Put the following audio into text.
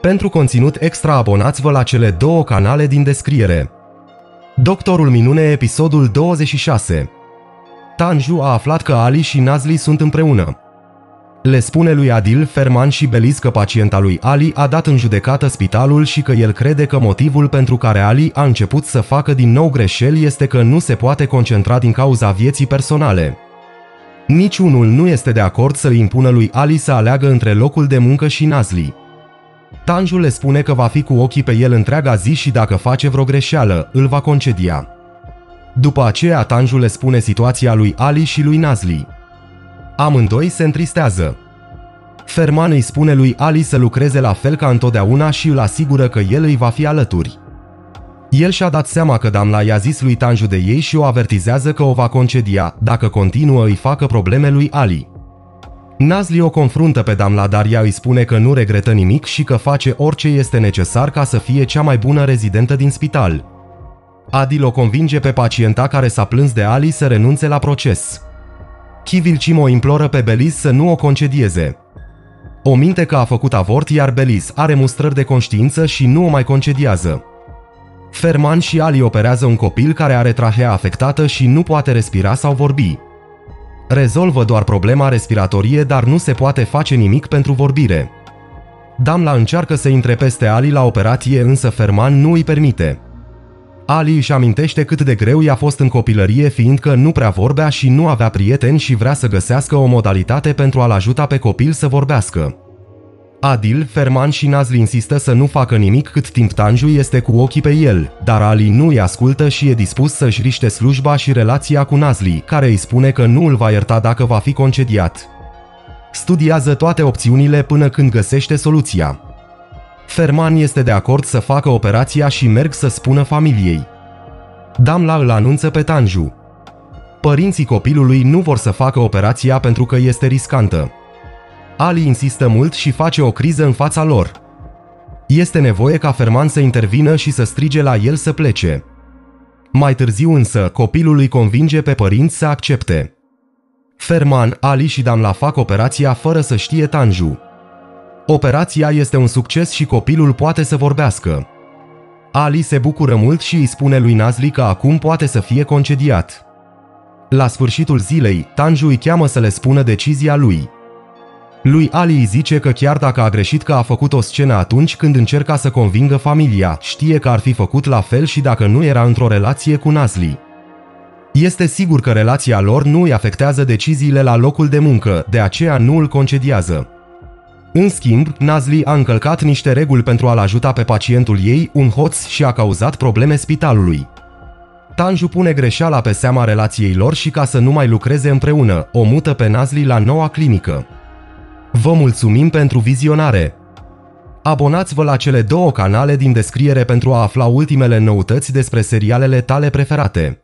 Pentru conținut extra abonați-vă la cele două canale din descriere. Doctorul Minune, episodul 26 Tanju a aflat că Ali și Nazli sunt împreună. Le spune lui Adil, Ferman și Beliz că pacienta lui Ali a dat în judecată spitalul și că el crede că motivul pentru care Ali a început să facă din nou greșeli este că nu se poate concentra din cauza vieții personale. Niciunul nu este de acord să îi impună lui Ali să aleagă între locul de muncă și Nazli. Tanju le spune că va fi cu ochii pe el întreaga zi și dacă face vreo greșeală, îl va concedia. După aceea, Tanju le spune situația lui Ali și lui Nazli. Amândoi se întristează. Ferman îi spune lui Ali să lucreze la fel ca întotdeauna și îl asigură că el îi va fi alături. El și-a dat seama că Damla i-a zis lui Tanju de ei și o avertizează că o va concedia, dacă continuă îi facă probleme lui Ali. Nazli o confruntă pe Damla, dar ea îi spune că nu regretă nimic și că face orice este necesar ca să fie cea mai bună rezidentă din spital. Adil o convinge pe pacienta care s-a plâns de Ali să renunțe la proces. Kivilcim o imploră pe Beliz să nu o concedieze. O minte că a făcut avort, iar Beliz are mustrări de conștiință și nu o mai concediază. Ferman și Ali operează un copil care are trahea afectată și nu poate respira sau vorbi. Rezolvă doar problema respiratorie, dar nu se poate face nimic pentru vorbire. Damla încearcă să intre peste Ali la operație, însă Ferman nu îi permite. Ali își amintește cât de greu i-a fost în copilărie fiindcă nu prea vorbea și nu avea prieteni și vrea să găsească o modalitate pentru a-l ajuta pe copil să vorbească. Adil, Ferman și Nazli insistă să nu facă nimic cât timp Tanju este cu ochii pe el, dar Ali nu îi ascultă și e dispus să-și riște slujba și relația cu Nazli, care îi spune că nu îl va ierta dacă va fi concediat. Studiază toate opțiunile până când găsește soluția. Ferman este de acord să facă operația și merg să spună familiei. Damla îl anunță pe Tanju. Părinții copilului nu vor să facă operația pentru că este riscantă. Ali insistă mult și face o criză în fața lor. Este nevoie ca Ferman să intervină și să strige la el să plece. Mai târziu însă, copilul îi convinge pe părinți să accepte. Ferman, Ali și Damla fac operația fără să știe Tanju. Operația este un succes și copilul poate să vorbească. Ali se bucură mult și îi spune lui Nazli că acum poate să fie concediat. La sfârșitul zilei, Tanju îi cheamă să le spună decizia lui. Lui Ali îi zice că chiar dacă a greșit că a făcut o scenă atunci când încerca să convingă familia, știe că ar fi făcut la fel și dacă nu era într-o relație cu Nazli. Este sigur că relația lor nu îi afectează deciziile la locul de muncă, de aceea nu îl concediază. În schimb, Nazli a încălcat niște reguli pentru a-l ajuta pe pacientul ei, un hoț, și a cauzat probleme spitalului. Tanju pune greșeala pe seama relației lor și ca să nu mai lucreze împreună, o mută pe Nazli la noua clinică. Vă mulțumim pentru vizionare! Abonați-vă la cele două canale din descriere pentru a afla ultimele noutăți despre serialele tale preferate.